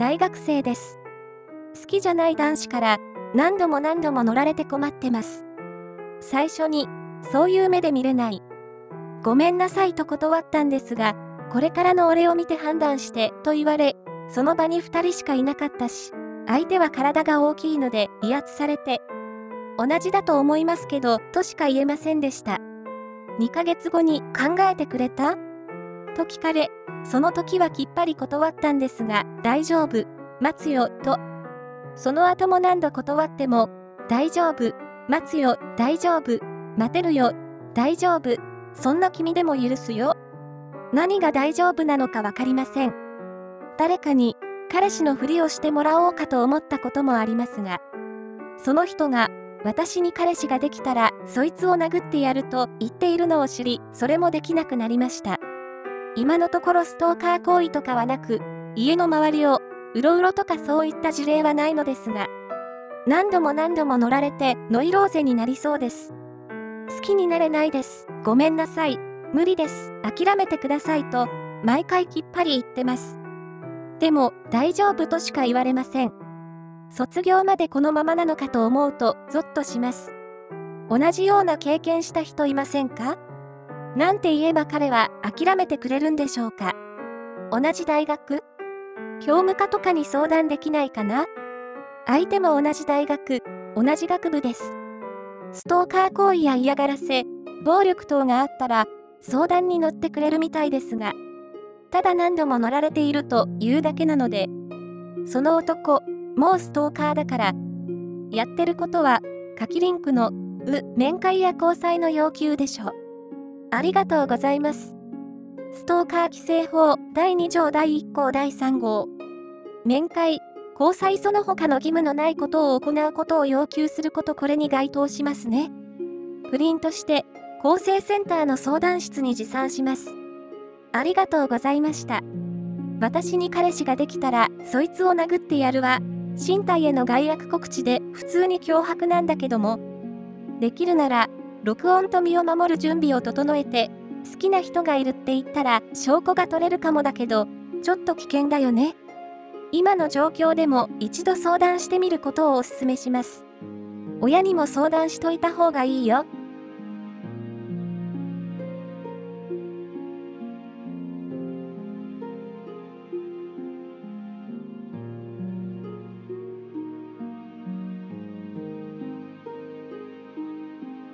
大学生です。好きじゃない男子から何度も何度も乗られて困ってます。最初に、そういう目で見れない。ごめんなさいと断ったんですが、これからの俺を見て判断してと言われ、その場に2人しかいなかったし、相手は体が大きいので威圧されて、同じだと思いますけど、としか言えませんでした。2ヶ月後に考えてくれた？と聞かれ、その時はきっぱり断ったんですが、大丈夫、待つよ、と。その後も何度断っても、大丈夫、待つよ、大丈夫、待てるよ、大丈夫、そんな君でも許すよ。何が大丈夫なのかわかりません。誰かに、彼氏のふりをしてもらおうかと思ったこともありますが、その人が、私に彼氏ができたら、そいつを殴ってやると言っているのを知り、それもできなくなりました。今のところストーカー行為とかはなく、家の周りをうろうろとかそういった事例はないのですが、何度も何度も乗られてノイローゼになりそうです。好きになれないです。ごめんなさい。無理です。諦めてくださいと、毎回きっぱり言ってます。でも、大丈夫としか言われません。卒業までこのままなのかと思うと、ゾッとします。同じような経験した人いませんか？なんて言えば彼は諦めてくれるんでしょうか同じ大学？教務課とかに相談できないかな？相手も同じ大学、同じ学部です。ストーカー行為や嫌がらせ、暴力等があったら相談に乗ってくれるみたいですが、ただ何度も乗られているというだけなので、その男、もうストーカーだから、やってることは、カキリンクの、う、面会や交際の要求でしょう。ありがとうございます。ストーカー規制法第2条第1項第3号。面会、交際その他の義務のないことを行うことを要求することこれに該当しますね。プリントして、厚生センターの相談室に持参します。ありがとうございました。私に彼氏ができたら、そいつを殴ってやるわ。身体への害悪告知で普通に脅迫なんだけども。できるなら、録音と身を守る準備を整えて、好きな人がいるって言ったら証拠が取れるかもだけど、ちょっと危険だよね。今の状況でも一度相談してみることをお勧めします。親にも相談しといた方がいいよ。